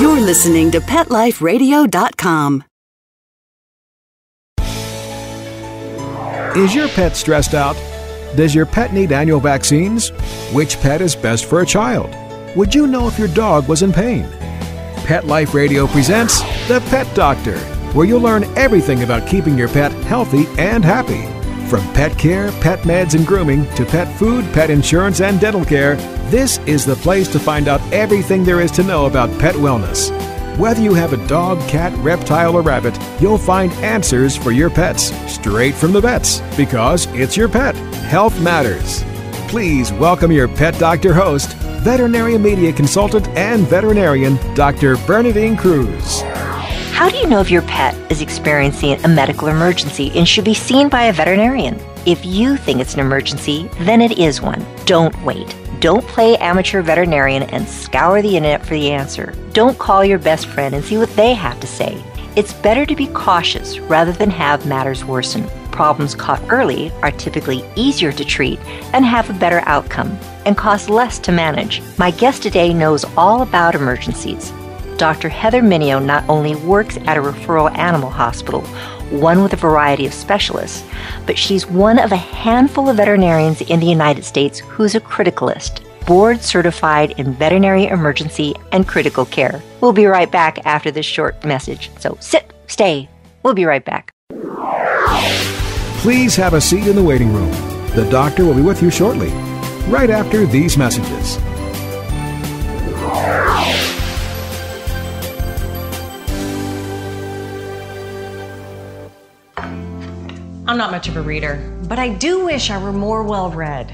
You're listening to PetLifeRadio.com. Is your pet stressed out? Does your pet need annual vaccines? Which pet is best for a child? Would you know if your dog was in pain? Pet Life Radio presents The Pet Doctor, where you'll learn everything about keeping your pet healthy and happy. From pet care, pet meds, and grooming to pet food, pet insurance, and dental care, this is the place to find out everything there is to know about pet wellness. Whether you have a dog, cat, reptile, or rabbit, you'll find answers for your pets straight from the vets because it's your pet. Health matters. Please welcome your pet doctor host, veterinary media consultant and veterinarian, Dr. Bernadine Cruz. How do you know if your pet is experiencing a medical emergency and should be seen by a veterinarian? If you think it's an emergency, then it is one. Don't wait. Don't play amateur veterinarian and scour the internet for the answer. Don't call your best friend and see what they have to say. It's better to be cautious rather than have matters worsen. Problems caught early are typically easier to treat and have a better outcome and cost less to manage. My guest today knows all about emergencies. Dr. Heather Mineo not only works at a referral animal hospital, one with a variety of specialists, but she's one of a handful of veterinarians in the United States who's a criticalist, board certified in veterinary emergency and critical care. We'll be right back after this short message. So sit, stay. We'll be right back. Please have a seat in the waiting room. The doctor will be with you shortly, right after these messages. I'm not much of a reader, but I do wish I were more well read.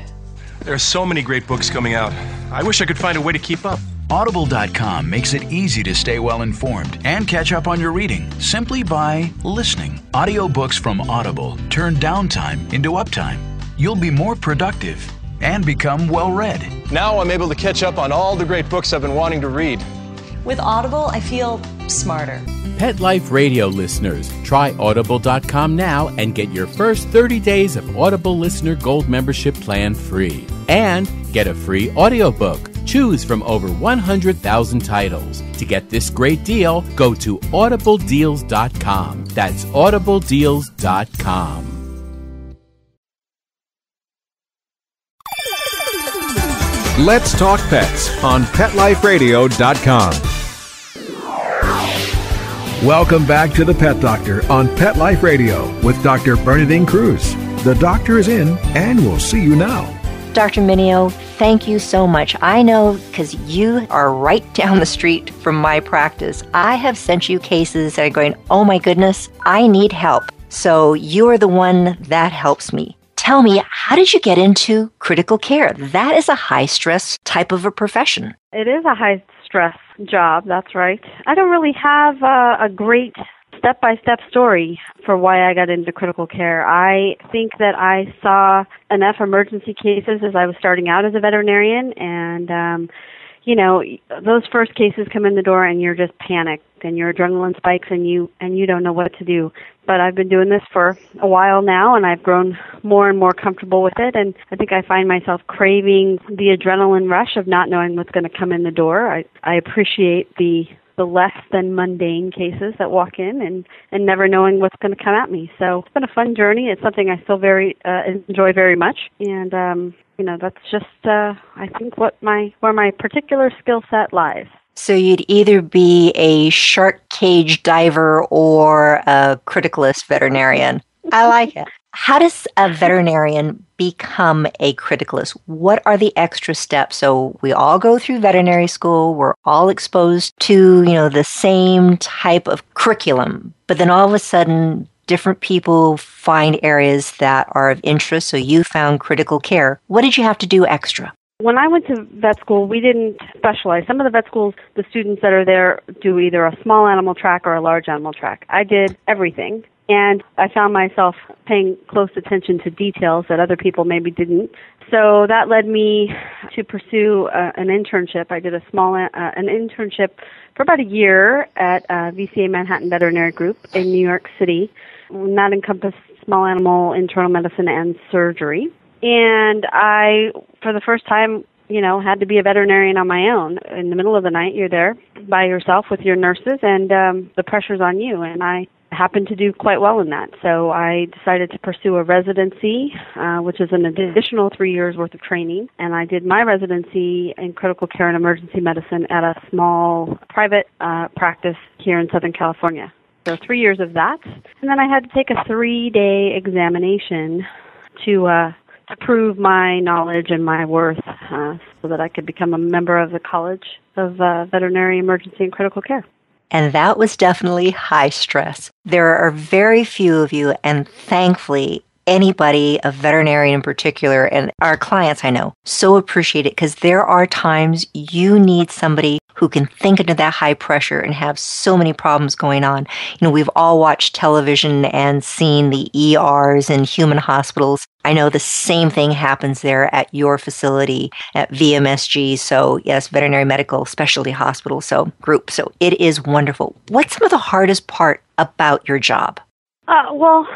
There are so many great books coming out. I wish I could find a way to keep up. Audible.com makes it easy to stay well informed and catch up on your reading simply by listening. Audiobooks from Audible turn downtime into uptime. You'll be more productive and become well read. Now I'm able to catch up on all the great books I've been wanting to read. With Audible, I feel smarter. Pet Life Radio listeners, try audible.com now and get your first 30 days of Audible Listener Gold membership plan free. And get a free audiobook. Choose from over 100,000 titles. To get this great deal, go to audibledeals.com. That's audibledeals.com. Let's talk pets on PetLifeRadio.com. Welcome back to the Pet Doctor on Pet Life Radio with Dr. Bernadine Cruz. The doctor is in and we'll see you now. Dr. Mineo, thank you so much. I know because you are right down the street from my practice. I have sent you cases that are going, oh my goodness, I need help. So you are the one that helps me. Tell me, how did you get into critical care? That is a high stress type of a profession. It is a high stress job, that's right. I don't really have a, a great step by step story for why I got into critical care. I think that I saw enough emergency cases as I was starting out as a veterinarian and um you know, those first cases come in the door and you're just panicked and your adrenaline spikes and you and you don't know what to do. But I've been doing this for a while now and I've grown more and more comfortable with it and I think I find myself craving the adrenaline rush of not knowing what's going to come in the door. I I appreciate the the less than mundane cases that walk in and and never knowing what's going to come at me. So it's been a fun journey. It's something I still very uh, enjoy very much, and um, you know that's just uh, I think what my where my particular skill set lies. So you'd either be a shark cage diver or a criticalist veterinarian. I like it. How does a veterinarian become a criticalist? What are the extra steps? So we all go through veterinary school, we're all exposed to, you know, the same type of curriculum, but then all of a sudden different people find areas that are of interest. So you found critical care. What did you have to do extra? When I went to vet school, we didn't specialize. Some of the vet schools, the students that are there do either a small animal track or a large animal track. I did everything. And I found myself paying close attention to details that other people maybe didn't. So that led me to pursue uh, an internship. I did a small uh, an internship for about a year at uh, VCA Manhattan Veterinary Group in New York City. And that encompassed small animal internal medicine and surgery. And I, for the first time, you know, had to be a veterinarian on my own. In the middle of the night, you're there by yourself with your nurses, and um, the pressure's on you. And I happened to do quite well in that. So I decided to pursue a residency, uh, which is an additional three years worth of training. And I did my residency in critical care and emergency medicine at a small private uh, practice here in Southern California. So three years of that, and then I had to take a three-day examination to uh, to prove my knowledge and my worth, uh, so that I could become a member of the College of uh, Veterinary Emergency and Critical Care. And that was definitely high stress. There are very few of you, and thankfully, anybody, a veterinarian in particular, and our clients I know, so appreciate it because there are times you need somebody who can think into that high pressure and have so many problems going on. You know, we've all watched television and seen the ERs in human hospitals. I know the same thing happens there at your facility at VMSG. So, yes, veterinary medical specialty hospital, so group. So, it is wonderful. What's some of the hardest part about your job? Uh, well,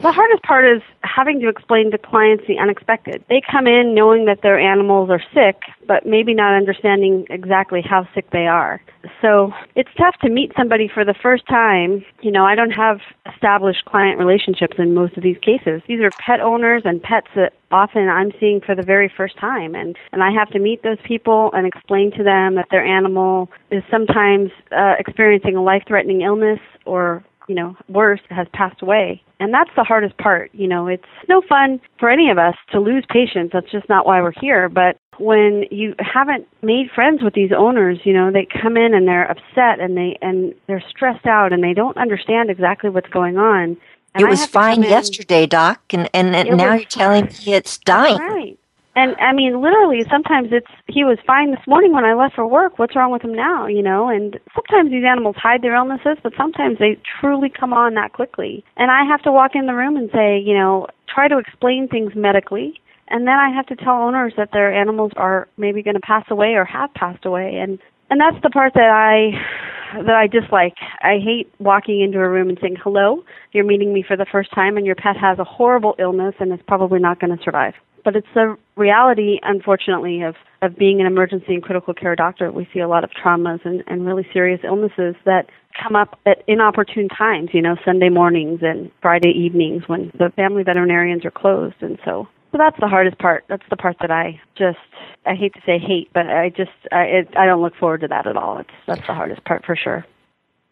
the hardest part is having to explain to clients the unexpected. They come in knowing that their animals are sick, but maybe not understanding exactly how sick they are. So it's tough to meet somebody for the first time. You know, I don't have established client relationships in most of these cases. These are pet owners and pets that often I'm seeing for the very first time and and I have to meet those people and explain to them that their animal is sometimes uh, experiencing a life-threatening illness or you know, worse, has passed away. And that's the hardest part. You know, it's no fun for any of us to lose patients. That's just not why we're here. But when you haven't made friends with these owners, you know, they come in and they're upset and they and they're stressed out and they don't understand exactly what's going on. And it was fine yesterday, Doc, and and, and now you're telling me it's dying. Right. And I mean, literally, sometimes it's he was fine this morning when I left for work. What's wrong with him now? You know, and sometimes these animals hide their illnesses, but sometimes they truly come on that quickly. And I have to walk in the room and say, you know, try to explain things medically, and then I have to tell owners that their animals are maybe going to pass away or have passed away, and and that's the part that I that I dislike. I hate walking into a room and saying, "Hello, you're meeting me for the first time, and your pet has a horrible illness and is probably not going to survive." But it's the reality, unfortunately, of, of being an emergency and critical care doctor. We see a lot of traumas and, and really serious illnesses that come up at inopportune times, you know, Sunday mornings and Friday evenings when the family veterinarians are closed. And so, so that's the hardest part. That's the part that I just, I hate to say hate, but I just, I, it, I don't look forward to that at all. It's, that's the hardest part for sure.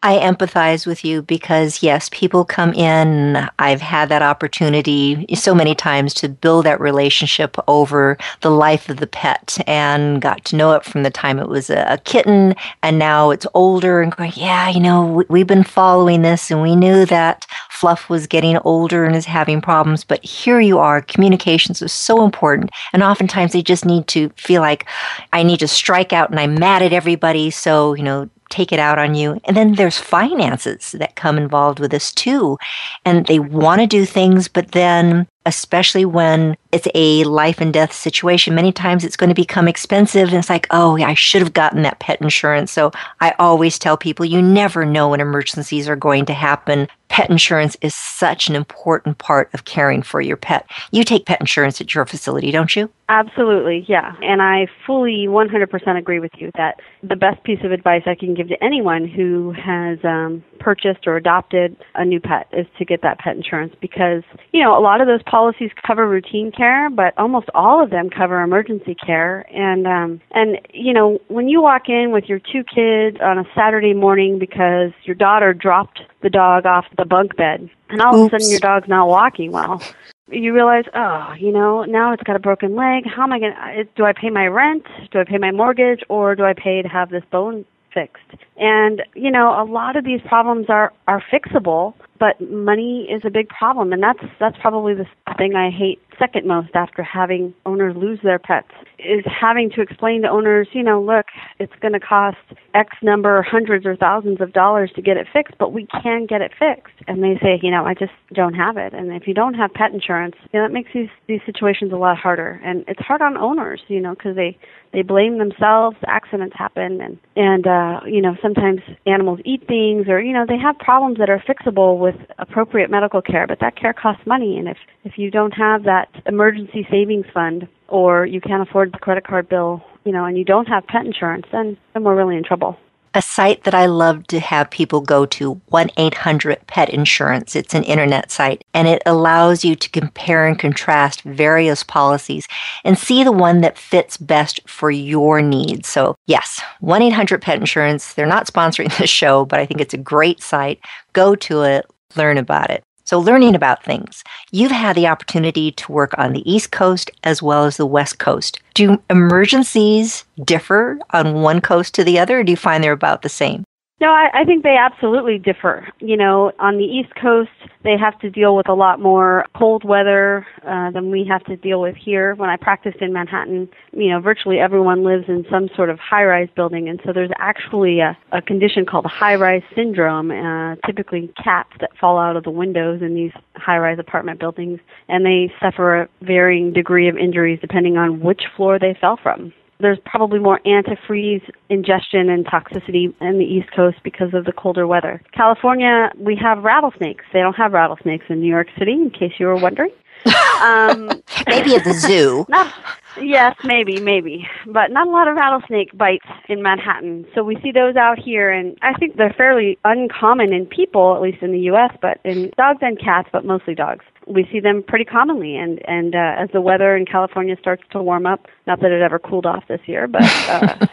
I empathize with you because, yes, people come in. I've had that opportunity so many times to build that relationship over the life of the pet and got to know it from the time it was a, kitten and now it's older and going, yeah, you know, we've been following this and we knew that Fluff was getting older and is having problems, but here you are. Communications is so important. And oftentimes they just need to feel like I need to strike out and I'm mad at everybody. So, you know, take it out on you. And then there's finances that come involved with this too. And they want to do things, but then especially when it's a life and death situation. Many times it's going to become expensive and it's like, oh, I should have gotten that pet insurance. So I always tell people you never know when emergencies are going to happen. Pet insurance is such an important part of caring for your pet. You take pet insurance at your facility, don't you? Absolutely, yeah. And I fully 100% agree with you that the best piece of advice I can give to anyone who has um, purchased or adopted a new pet is to get that pet insurance because, you know, a lot of those policies cover routine care, but almost all of them cover emergency care. And um, and you know, when you walk in with your two kids on a Saturday morning because your daughter dropped the dog off the bunk bed, and all Oops. of a sudden your dog's not walking well, you realize, oh, you know, now it's got a broken leg. How am I going to, do I pay my rent? Do I pay my mortgage? Or do I pay to have this bone fixed? And, you know, a lot of these problems are, are fixable but money is a big problem and that's that's probably the thing I hate second most after having owners lose their pets is having to explain to owners, you know, look, it's going to cost X number, hundreds or thousands of dollars to get it fixed, but we can get it fixed. And they say, you know, I just don't have it. And if you don't have pet insurance, you know, that makes these these situations a lot harder. And it's hard on owners, you know, because they they blame themselves. Accidents happen, and and uh, you know sometimes animals eat things, or you know they have problems that are fixable with appropriate medical care. But that care costs money, and if if you don't have that emergency savings fund, or you can't afford the credit card bill, you know, and you don't have pet insurance, then then we're really in trouble. A site that I love to have people go to, 1 800 Pet Insurance. It's an internet site and it allows you to compare and contrast various policies and see the one that fits best for your needs. So, yes, 1 800 Pet Insurance. They're not sponsoring the show, but I think it's a great site. Go to it, learn about it. So, learning about things. You've had the opportunity to work on the East Coast as well as the West Coast. Do emergencies differ on one coast to the other, or do you find they're about the same? No, I, I think they absolutely differ. You know, on the East Coast, they have to deal with a lot more cold weather uh, than we have to deal with here. When I practiced in Manhattan, you know, virtually everyone lives in some sort of high-rise building, and so there's actually a, a condition called high-rise syndrome. Uh, typically, cats that fall out of the windows in these high-rise apartment buildings, and they suffer a varying degree of injuries depending on which floor they fell from there's probably more antifreeze ingestion and toxicity in the East Coast because of the colder weather. California, we have rattlesnakes. They don't have rattlesnakes in New York City, in case you were wondering. Um, maybe at the zoo. Not, yes, maybe, maybe, but not a lot of rattlesnake bites in Manhattan. So we see those out here, and I think they're fairly uncommon in people, at least in the U.S., but in dogs and cats, but mostly dogs we see them pretty commonly. And and uh, as the weather in California starts to warm up not that it ever cooled off this year but uh,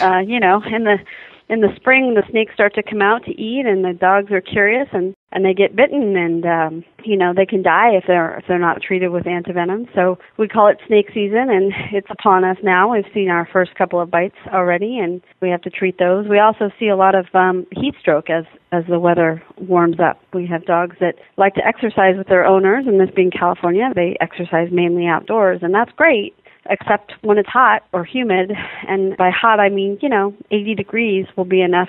uh you know in the in the spring the snakes start to come out to eat and the dogs are curious and and they get bitten and um you know they can die if they're if they're not treated with antivenom. So we call it snake season and it's upon us now. We've seen our first couple of bites already and we have to treat those. We also see a lot of um heat stroke as as the weather warms up we have dogs that like to exercise with their owners and this being california they exercise mainly outdoors and that's great except when it's hot or humid. And by hot, I mean, you know, 80 degrees will be enough,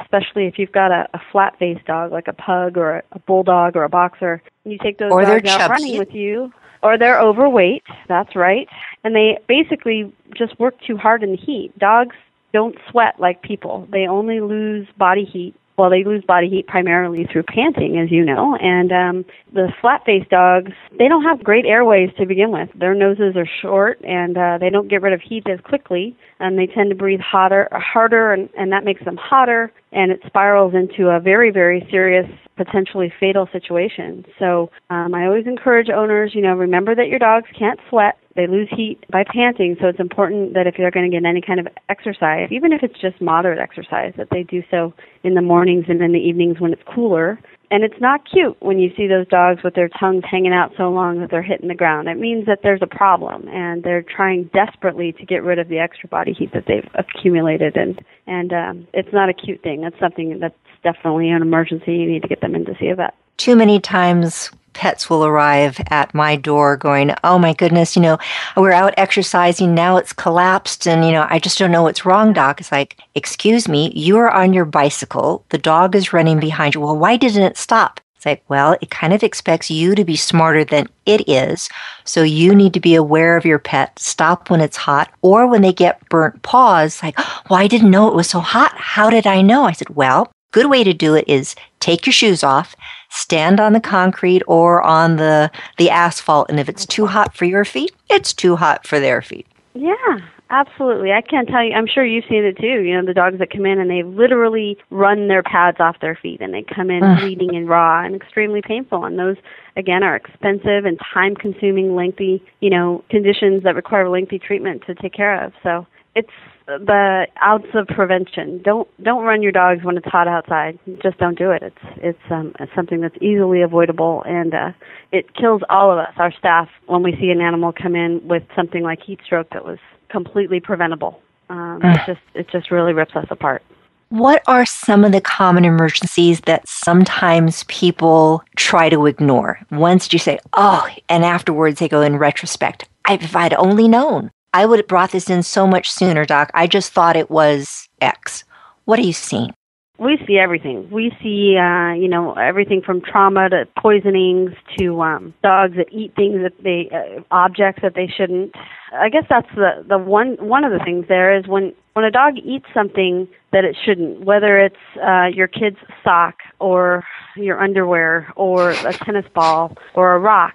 especially if you've got a, a flat faced dog like a pug or a, a bulldog or a boxer. You take those or dogs out running with you. Or they're overweight, that's right. And they basically just work too hard in the heat. Dogs don't sweat like people. They only lose body heat well, they lose body heat primarily through panting, as you know. And um, the flat-faced dogs, they don't have great airways to begin with. Their noses are short, and uh, they don't get rid of heat as quickly. And they tend to breathe hotter, harder, and, and that makes them hotter. And it spirals into a very, very serious, potentially fatal situation. So um, I always encourage owners, you know, remember that your dogs can't sweat they lose heat by panting, so it's important that if they're going to get any kind of exercise, even if it's just moderate exercise, that they do so in the mornings and in the evenings when it's cooler. And it's not cute when you see those dogs with their tongues hanging out so long that they're hitting the ground. It means that there's a problem, and they're trying desperately to get rid of the extra body heat that they've accumulated. And and um, it's not a cute thing. It's something that's definitely an emergency. You need to get them in to see a vet. Too many times pets will arrive at my door going, Oh my goodness, you know, we're out exercising. Now it's collapsed. And, you know, I just don't know what's wrong, doc. It's like, Excuse me, you're on your bicycle. The dog is running behind you. Well, why didn't it stop? It's like, well, it kind of expects you to be smarter than it is. So you need to be aware of your pet, stop when it's hot, or when they get burnt paws, like, well, I didn't know it was so hot. How did I know? I said, well, good way to do it is take your shoes off, stand on the concrete or on the the asphalt and if it's too hot for your feet it's too hot for their feet. Yeah absolutely. I can't tell you i'm sure you've seen it too you know the dogs that come in and they literally run their pads off their feet and they come in bleeding and raw and extremely painful and those again are expensive and time consuming lengthy you know conditions that require lengthy treatment to take care of. So it's the ounce of prevention. Don't don't run your dogs when it's hot outside. Just don't do it. It's it's um it's something that's easily avoidable and uh it kills all of us, our staff, when we see an animal come in with something like heat stroke that was completely preventable. Um it just it just really rips us apart. What are some of the common emergencies that sometimes people try to ignore? Once you say, oh, and afterwards they go in retrospect, if I'd only known. I would have brought this in so much sooner, Doc. I just thought it was X. What are you seeing? We see everything. We see, uh, you know, everything from trauma to poisonings to um, dogs that eat things that they, uh, objects that they shouldn't. I guess that's the the one one of the things there is when when a dog eats something that it shouldn't, whether it's uh, your kid's sock or your underwear or a tennis ball or a rock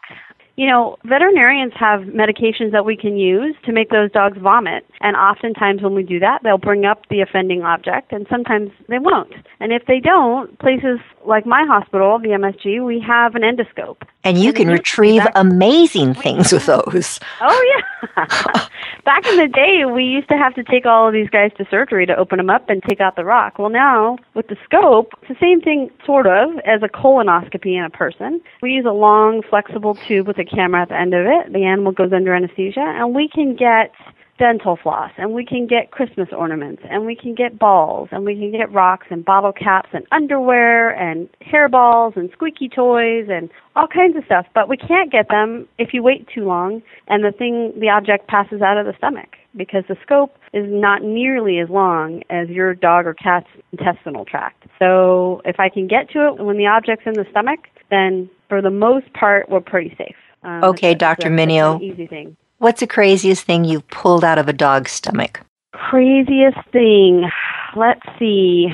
you know, veterinarians have medications that we can use to make those dogs vomit. And oftentimes when we do that, they'll bring up the offending object and sometimes they won't. And if they don't, places like my hospital, the MSG, we have an endoscope. And you And can retrieve that- amazing things with those. Oh yeah. Back in the day, we used to have to take all of these guys to surgery to open them up and take out the rock. Well, now with the scope, it's the same thing sort of as a colonoscopy in a person. We use a long, flexible tube with a camera at the end of it. The animal goes under anesthesia, and we can get dental floss and we can get Christmas ornaments and we can get balls and we can get rocks and bottle caps and underwear and hairballs and squeaky toys and all kinds of stuff. But we can't get them if you wait too long and the thing, the object passes out of the stomach because the scope is not nearly as long as your dog or cat's intestinal tract. So if I can get to it when the object's in the stomach, then for the most part, we're pretty safe. Um, Okay, Dr. it's a- it's Mineo. Easy thing. What's the craziest thing you've pulled out of a dog's stomach? Craziest thing. Let's see.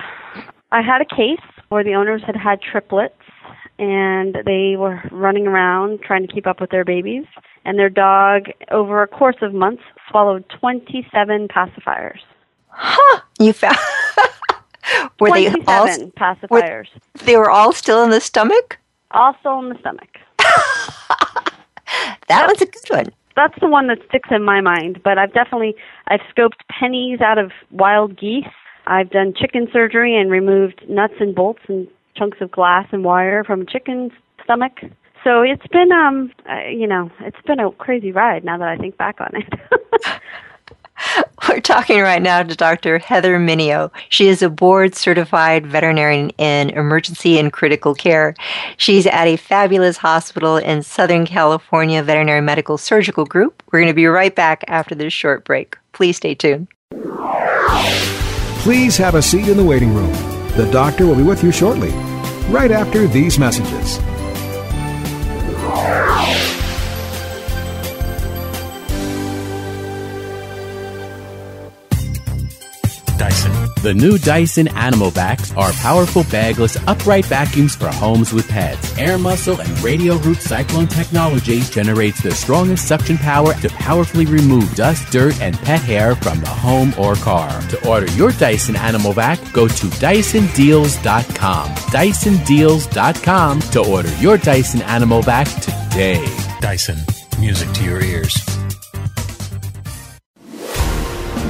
I had a case where the owners had had triplets and they were running around trying to keep up with their babies. And their dog, over a course of months, swallowed 27 pacifiers. Huh! You found. were they 27 all? pacifiers. They were all still in the stomach. all still in the stomach. That was a good one. That's the one that sticks in my mind. But I've definitely I've scoped pennies out of wild geese. I've done chicken surgery and removed nuts and bolts and chunks of glass and wire from a chicken's stomach. So it's been um uh, you know it's been a crazy ride now that I think back on it. We're talking right now to Dr. Heather Mineo. She is a board certified veterinarian in emergency and critical care. She's at a fabulous hospital in Southern California Veterinary Medical Surgical Group. We're going to be right back after this short break. Please stay tuned. Please have a seat in the waiting room. The doctor will be with you shortly, right after these messages. The new Dyson Animal Vacs are powerful bagless upright vacuums for homes with pets. Air muscle and Radial Root cyclone technology generates the strongest suction power to powerfully remove dust, dirt, and pet hair from the home or car. To order your Dyson Animal Vac, go to DysonDeals.com. DysonDeals.com to order your Dyson Animal Vac today. Dyson. Music to your ears.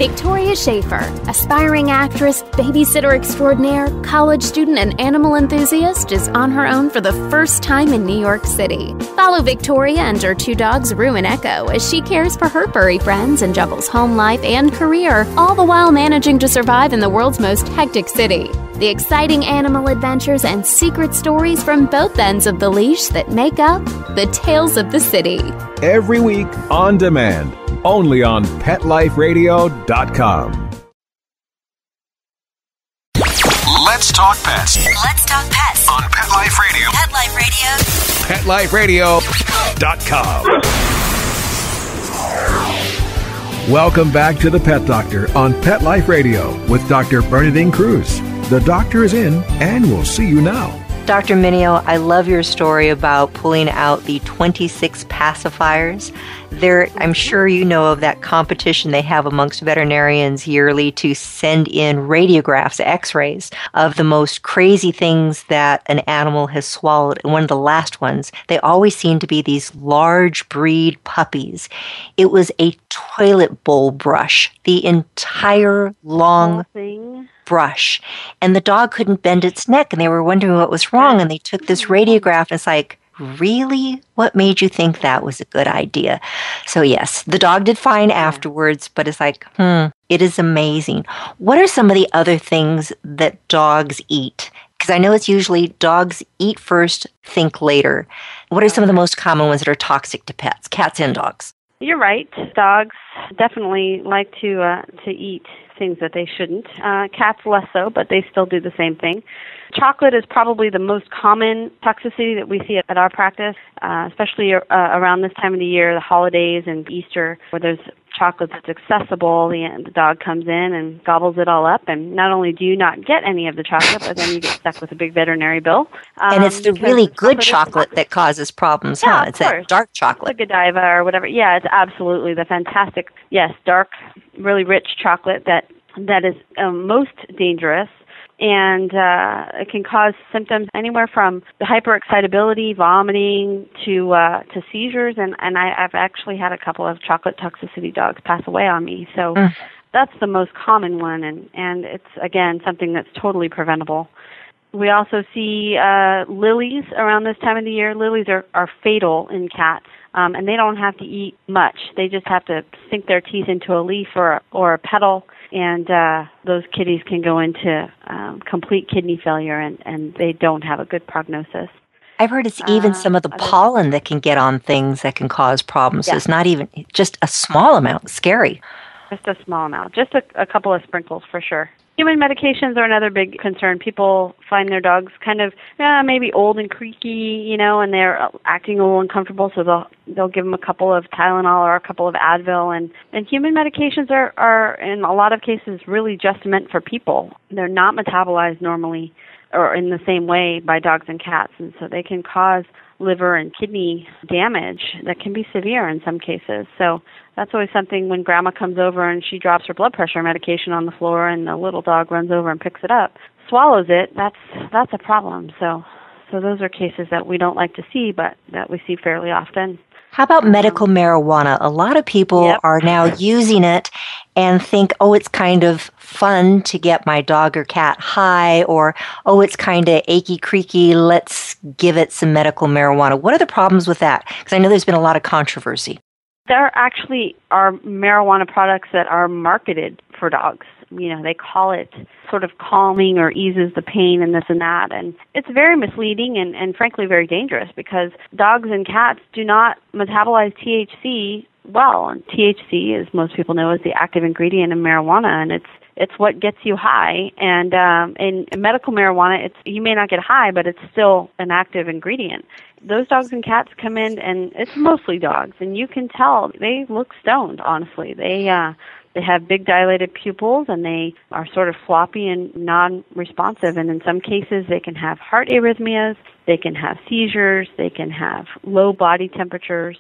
Victoria Schaefer, aspiring actress, babysitter extraordinaire, college student, and animal enthusiast, is on her own for the first time in New York City. Follow Victoria and her two dogs, Rue and Echo, as she cares for her furry friends and juggles home life and career, all the while managing to survive in the world's most hectic city. The exciting animal adventures and secret stories from both ends of the leash that make up the Tales of the City. Every week on demand, only on PetLifeRadio.com. Let's talk pets Let's talk pets. on Pet Life Radio. Pet Life Radio. PetLifeRadio.com. Welcome back to the Pet Doctor on Pet Life Radio with Dr. Bernadine Cruz. The doctor is in and we'll see you now. Dr. Mineo, I love your story about pulling out the 26 pacifiers. There, I'm mm-hmm. sure you know of that competition they have amongst veterinarians yearly to send in radiographs, x-rays of the most crazy things that an animal has swallowed. And one of the last ones, they always seem to be these large breed puppies. It was a toilet bowl brush, the entire long thing. Brush and the dog couldn't bend its neck and they were wondering what was wrong and they took this radiograph. And it's like really? What made you think that was a good idea? So yes the dog did fine afterwards but it's like hmm it is amazing. What are some of the other things that dogs eat? Because i know it's usually dogs eat first think later. What are some of the most common ones that are toxic to pets? Cats and dogs You're right. Dogs definitely like to uh, to eat things that they shouldn't. Uh, cats less so, but they still do the same thing. Chocolate is probably the most common toxicity that we see at, at our practice, uh, especially uh, around this time of the year, the holidays and Easter, where there's chocolate that's accessible, the, the dog comes in and gobbles it all up, and not only do you not get any of the chocolate, but then you get stuck with a big veterinary bill. Um, and it's the really good chocolate, chocolate that causes problems, yeah, huh? It's that dark chocolate. The Godiva or whatever. Yeah, it's absolutely the fantastic, yes, dark, really rich chocolate that that is um, most dangerous and uh, it can cause symptoms anywhere from hyperexcitability, vomiting, to uh, to seizures. And and I, I've actually had a couple of chocolate toxicity dogs pass away on me. So mm. that's the most common one, and and it's again something that's totally preventable. We also see uh, lilies around this time of the year. Lilies are, are fatal in cats, um, and they don't have to eat much. They just have to sink their teeth into a leaf or or a petal and uh, those kitties can go into um, complete kidney failure, and, and they don't have a good prognosis. I've heard it's even uh, some of the pollen that can get on things that can cause problems. Yeah. So it's not even just a small amount. Scary. Just a small amount. Just a, a couple of sprinkles for sure. Human medications are another big concern. People find their dogs kind of yeah, maybe old and creaky, you know, and they're uh, acting a little uncomfortable, so they'll they'll give them a couple of Tylenol or a couple of Advil. And and human medications are are in a lot of cases really just meant for people. They're not metabolized normally or in the same way by dogs and cats, and so they can cause liver and kidney damage that can be severe in some cases. So that's always something when grandma comes over and she drops her blood pressure medication on the floor and the little dog runs over and picks it up, swallows it, that's that's a problem. So so those are cases that we don't like to see but that we see fairly often. How about medical um, marijuana? A lot of people yep. are now using it and think, oh, it's kind of fun to get my dog or cat high, or oh, it's kind of achy creaky, let's give it some medical marijuana. What are the problems with that? Because I know there's been a lot of controversy. There actually are marijuana products that are marketed for dogs. You know, they call it sort of calming or eases the pain and this and that. And it's very misleading and, and frankly very dangerous because dogs and cats do not metabolize THC well. And THC, as most people know, is the active ingredient in marijuana, and it's it's what gets you high. And um, in medical marijuana, it's you may not get high, but it's still an active ingredient. Those dogs and cats come in, and it's mostly dogs, and you can tell they look stoned. Honestly, they uh, they have big dilated pupils, and they are sort of floppy and non-responsive. And in some cases, they can have heart arrhythmias, they can have seizures, they can have low body temperatures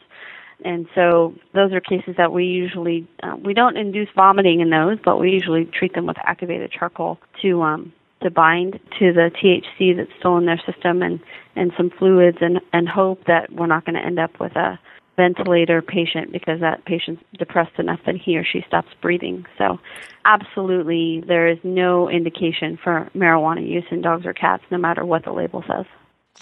and so those are cases that we usually uh, we don't induce vomiting in those, but we usually treat them with activated charcoal to um, to bind to the THC that's still in their system and and some fluids and and hope that we're not going to end up with a ventilator patient because that patient's depressed enough that he or she stops breathing. So absolutely there is no indication for marijuana use in dogs or cats no matter what the label says.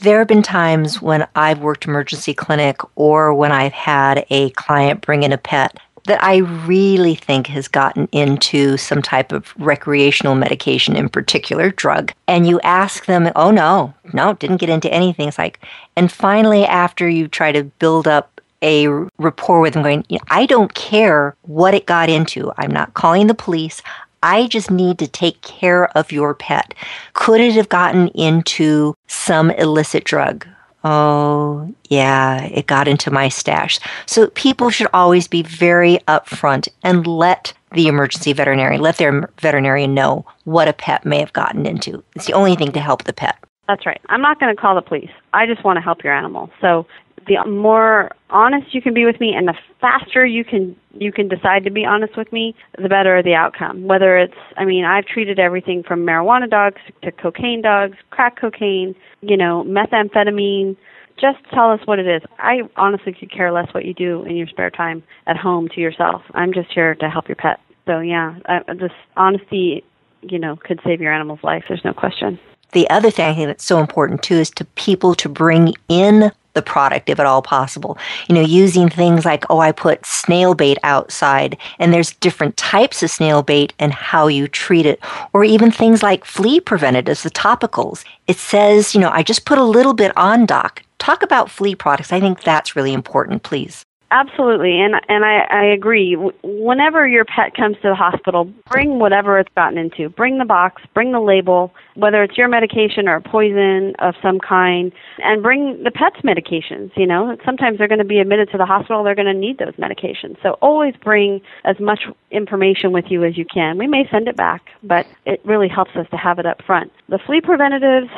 There have been times when I've worked emergency clinic or when I've had a client bring in a pet that I really think has gotten into some type of recreational medication, in particular drug. And you ask them, oh no, no, didn't get into anything. It's like, and finally, after you try to build up a rapport with them, going, I don't care what it got into. I'm not calling the police. I just need to take care of your pet. Could it have gotten into some illicit drug? Oh, yeah, it got into my stash. So people should always be very upfront and let the emergency veterinarian, let their veterinarian know what a pet may have gotten into. It's the only thing to help the pet. That's right. I'm not going to call the police. I just want to help your animal. So the more honest you can be with me and the faster you can you can decide to be honest with me the better the outcome. Whether it's i mean i've treated everything from marijuana dogs to cocaine dogs crack cocaine you know methamphetamine. Just tell us what it is. I honestly could care less what you do in your spare time at home to yourself. I'm just here to help your pet. So yeah I, this honesty you know could save your animal's life. There's no question. The other thing I think that's so important too is to people to bring in the product if at all possible. You know, using things like, oh, I put snail bait outside, and there's different types of snail bait and how you treat it, or even things like flea preventatives, the topicals. It says, you know, I just put a little bit on, doc. Talk about flea products. I think that's really important, please. Absolutely, and and I, I agree. Whenever your pet comes to the hospital, bring whatever it's gotten into. Bring the box, bring the label, whether it's your medication or a poison of some kind, and bring the pet's medications. You know, sometimes they're going to be admitted to the hospital. They're going to need those medications. So always bring as much information with you as you can. We may send it back, but it really helps us to have it up front. The flea preventatives,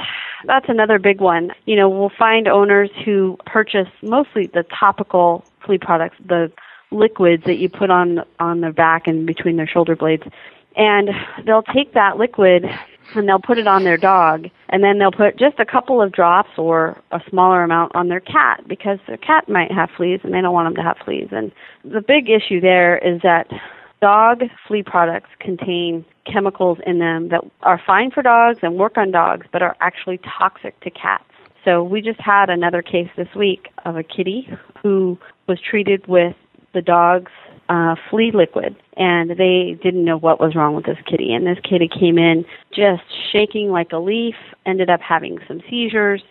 that's another big one. You know, we'll find owners who purchase mostly the topical flea products, the liquids that you put on on their back and between their shoulder blades. And they'll take that liquid and they'll put it on their dog and then they'll put just a couple of drops or a smaller amount on their cat because their cat might have fleas and they don't want them to have fleas. And the big issue there is that dog flea products contain chemicals in them that are fine for dogs and work on dogs but are actually toxic to cats. So we just had another case this week of a kitty who was treated with the dog's uh, flea liquid, and they didn't know what was wrong with this kitty. And this kitty came in just shaking like a leaf, ended up having some seizures,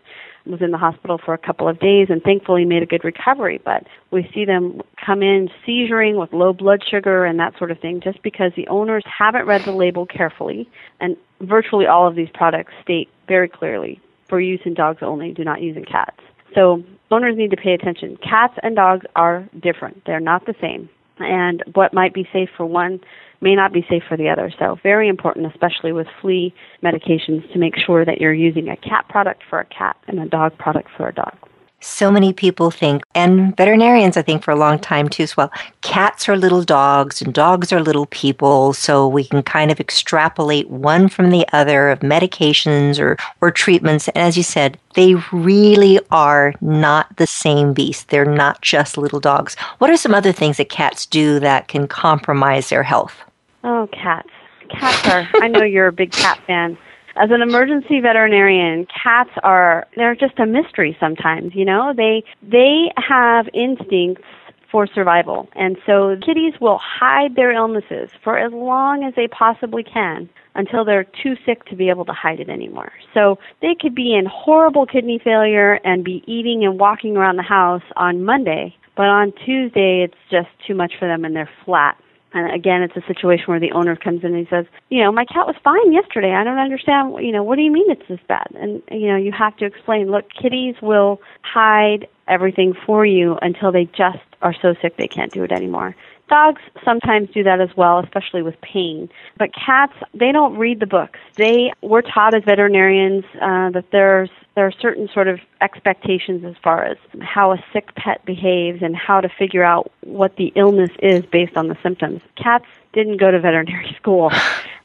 was in the hospital for a couple of days, and thankfully made a good recovery. But we see them come in seizuring with low blood sugar and that sort of thing just because the owners haven't read the label carefully. And virtually all of these products state very clearly for use in dogs only, do not use in cats. So owners need to pay attention. Cats and dogs are different. They're not the same. And what might be safe for one may not be safe for the other. So very important, especially with flea medications, to make sure that you're using a cat product for a cat and a dog product for a dog. So many people think, and veterinarians, I think, for a long time too, as well, cats are little dogs and dogs are little people. So we can kind of extrapolate one from the other of medications or, or treatments. And as you said, they really are not the same beast. They're not just little dogs. What are some other things that cats do that can compromise their health? Oh, cats. Cats are, I know you're a big cat fan as an emergency veterinarian, cats are they're just a mystery sometimes, you know? They they have instincts for survival. And so kitties will hide their illnesses for as long as they possibly can until they're too sick to be able to hide it anymore. So they could be in horrible kidney failure and be eating and walking around the house on Monday, but on Tuesday it's just too much for them and they're flat. And again, it's a situation where the owner comes in and he says, you know, my cat was fine yesterday. I don't understand, you know, what do you mean it's this bad? And, you know, you have to explain, look, kitties will hide everything for you until they just are so sick they can't do it anymore. Dogs sometimes do that as well, especially with pain. But cats, they don't read the books. They we're taught as veterinarians uh, that there's there are certain sort of expectations as far as how a sick pet behaves and how to figure out what the illness is based on the symptoms. Cats didn't go to veterinary school.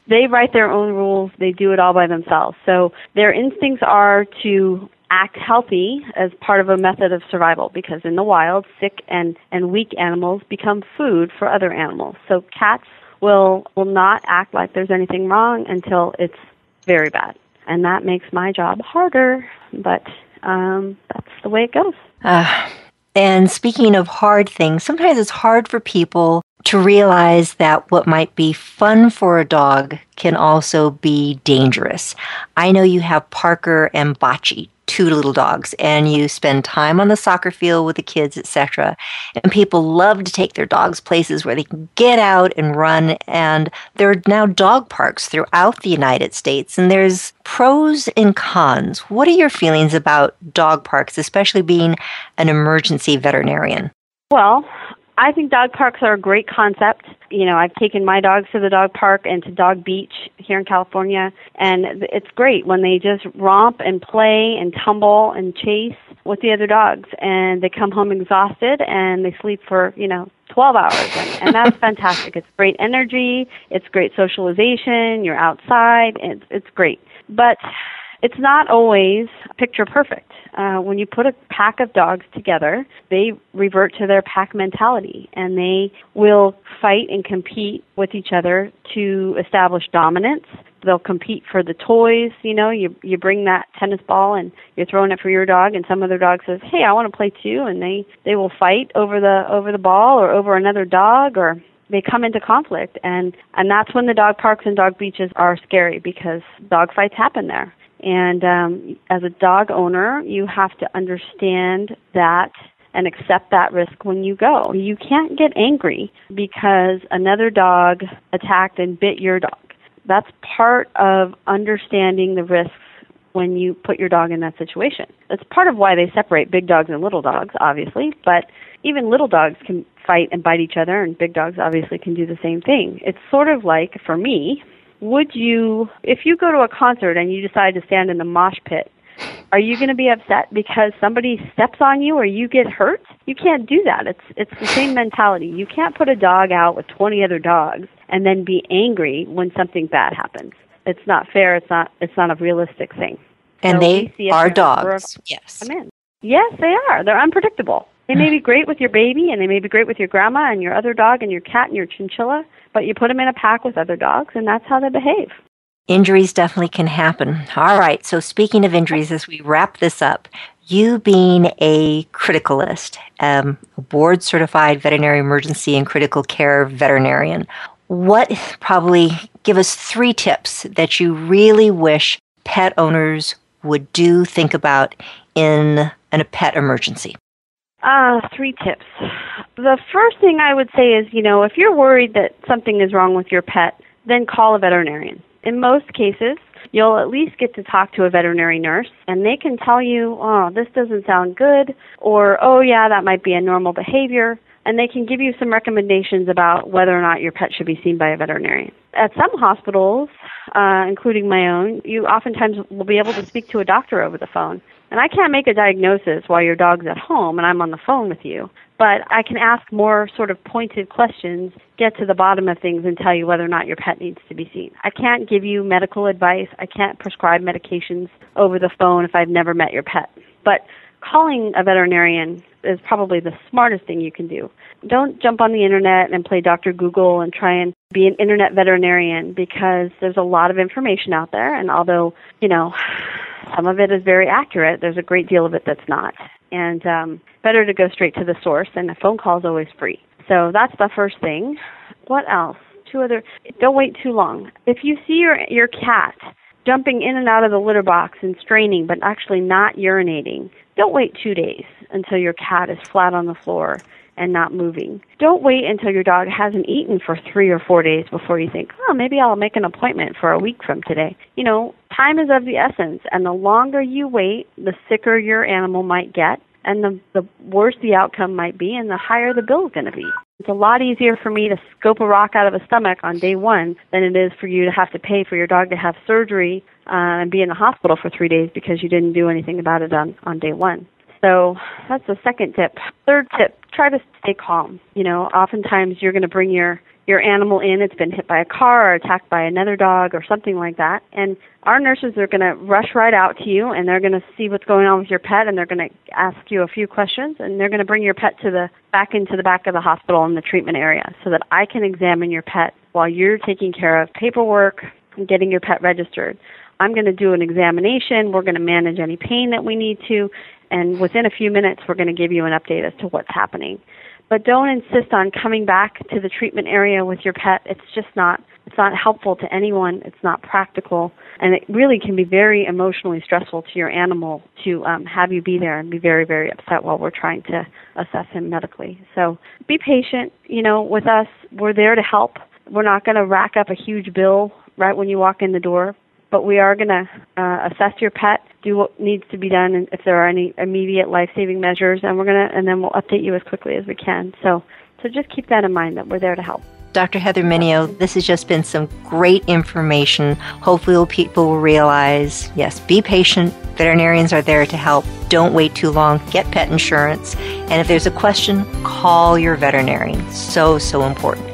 they write their own rules. They do it all by themselves. So their instincts are to act healthy as part of a method of survival because in the wild, sick and, and weak animals become food for other animals. So cats will will not act like there's anything wrong until it's very bad. And that makes my job harder, but um, that's the way it goes. Uh, and speaking of hard things, sometimes it's hard for people to realize that what might be fun for a dog can also be dangerous. I know you have Parker and Bocce, two little dogs and you spend time on the soccer field with the kids etc and people love to take their dogs places where they can get out and run and there are now dog parks throughout the united states and there's pros and cons. What are your feelings about dog parks especially being an emergency veterinarian? Well I think dog parks are a great concept. You know, I've taken my dogs to the dog park and to Dog Beach here in California, and it's great when they just romp and play and tumble and chase with the other dogs, and they come home exhausted and they sleep for you know 12 hours, and, and that's fantastic. It's great energy, it's great socialization. You're outside, it's it's great, but it's not always picture perfect uh, when you put a pack of dogs together, they revert to their pack mentality and they will fight and compete with each other to establish dominance. They'll compete for the toys. You know, you you bring that tennis ball and you're throwing it for your dog, and some other dog says, "Hey, I want to play too," and they they will fight over the over the ball or over another dog or they come into conflict and and that's when the dog parks and dog beaches are scary because dog fights happen there and um, as a dog owner, you have to understand that and accept that risk when you go. You can't get angry because another dog attacked and bit your dog. That's part of understanding the risks when you put your dog in that situation. That's part of why they separate big dogs and little dogs, obviously, but even little dogs can fight and bite each other, and big dogs obviously can do the same thing. It's sort of like, for me, would you, if you go to a concert and you decide to stand in the mosh pit, are you going to be upset because somebody steps on you or you get hurt? You can't do that. It's it's the same mentality. You can't put a dog out with 20 other dogs and then be angry when something bad happens. It's not fair. It's not it's not a realistic thing. And so they are dogs. Yes. Yes, they are. They're unpredictable. They may be great with your baby and they may be great with your grandma and your other dog and your cat and your chinchilla, but you put them in a pack with other dogs and that's how they behave. Injuries definitely can happen. All right, so speaking of injuries, as we wrap this up, you being a criticalist, um, a board certified veterinary emergency and critical care veterinarian, what probably give us three tips that you really wish pet owners would do, think about in a pet emergency? Uh, three tips. The first thing I would say is, you know, if you're worried that something is wrong with your pet, then call a veterinarian in most cases, you'll at least get to talk to a veterinary nurse and they can tell you, oh, this doesn't sound good, or oh, yeah, that might be a normal behavior. And they can give you some recommendations about whether or not your pet should be seen by a veterinarian. At some hospitals, uh, including my own, you oftentimes will be able to speak to a doctor over the phone. And I can't make a diagnosis while your dog's at home and I'm on the phone with you but I can ask more sort of pointed questions, get to the bottom of things, and tell you whether or not your pet needs to be seen. I can't give you medical advice. I can't prescribe medications over the phone if I've never met your pet. But calling a veterinarian is probably the smartest thing you can do. Don't jump on the internet and play Dr. Google and try and be an internet veterinarian because there's a lot of information out there and although, you know, some of it is very accurate, there's a great deal of it that's not and um, better to go straight to the source. And a phone call is always free. So that's the first thing. What else? Two other. Don't wait too long. If you see your your cat jumping in and out of the litter box and straining, but actually not urinating, don't wait two days until your cat is flat on the floor and not moving. Don't wait until your dog hasn't eaten for three or four days before you think, oh, maybe I'll make an appointment for a week from today. You know, time is of the essence, and the longer you wait, the sicker your animal might get, and the, the worse the outcome might be, and the higher the bill is going to be. It's a lot easier for me to scope a rock out of a stomach on day one than it is for you to have to pay for your dog to have surgery uh, and be in the hospital for three days because you didn't do anything about it on, on day one. So that's the second tip. Third tip, try to stay calm. You know, oftentimes you're going to bring your your animal in, it's been hit by a car or attacked by another dog or something like that. And our nurses are going to rush right out to you and they're going to see what's going on with your pet and they're going to ask you a few questions and they're going to bring your pet to the back into the back of the hospital in the treatment area so that I can examine your pet while you're taking care of paperwork and getting your pet registered. I'm going to do an examination. We're going to manage any pain that we need to and within a few minutes we're going to give you an update as to what's happening. But don't insist on coming back to the treatment area with your pet. It's just not it's not helpful to anyone. It's not practical, and it really can be very emotionally stressful to your animal to um, have you be there and be very very upset while we're trying to assess him medically. So be patient. You know, with us, we're there to help. We're not going to rack up a huge bill right when you walk in the door but we are going to uh, assess your pet, do what needs to be done, and if there are any immediate life-saving measures, and we're going to, and then we'll update you as quickly as we can. So, so just keep that in mind that we're there to help. Dr. Heather Mineo, this has just been some great information. Hopefully, people will realize yes, be patient. Veterinarians are there to help. Don't wait too long. Get pet insurance. And if there's a question, call your veterinarian. So, so important.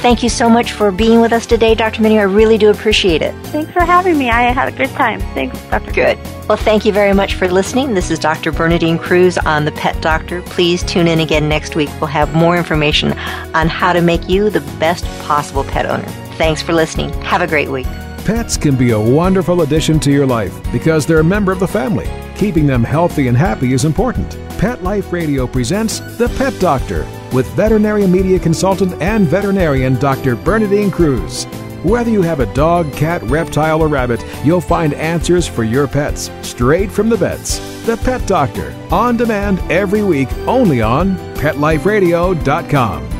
Thank you so much for being with us today, Dr. Mineo. I really do appreciate it. Thanks for having me. I had a good time. Thanks, Dr. Good. Well, thank you very much for listening. This is Dr. Bernadine Cruz on The Pet Doctor. Please tune in again next week. We'll have more information on how to make you the best possible pet owner. Thanks for listening. Have a great week. Pets can be a wonderful addition to your life because they're a member of the family. Keeping them healthy and happy is important. Pet Life Radio presents The Pet Doctor with veterinary media consultant and veterinarian Dr. Bernadine Cruz. Whether you have a dog, cat, reptile, or rabbit, you'll find answers for your pets straight from the vets. The Pet Doctor, on demand every week only on PetLifeRadio.com.